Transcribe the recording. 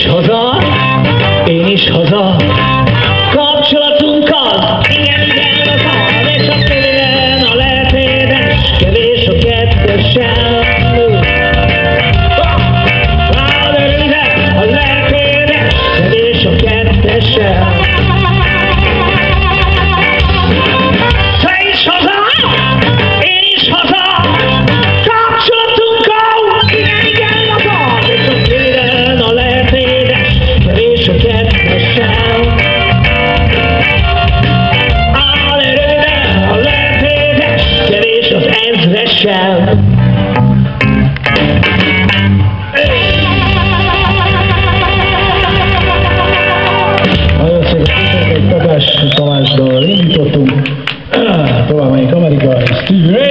小张。paixão Tomás Dorin, Totum, Toma Mãe, Toma Rigóis, Steve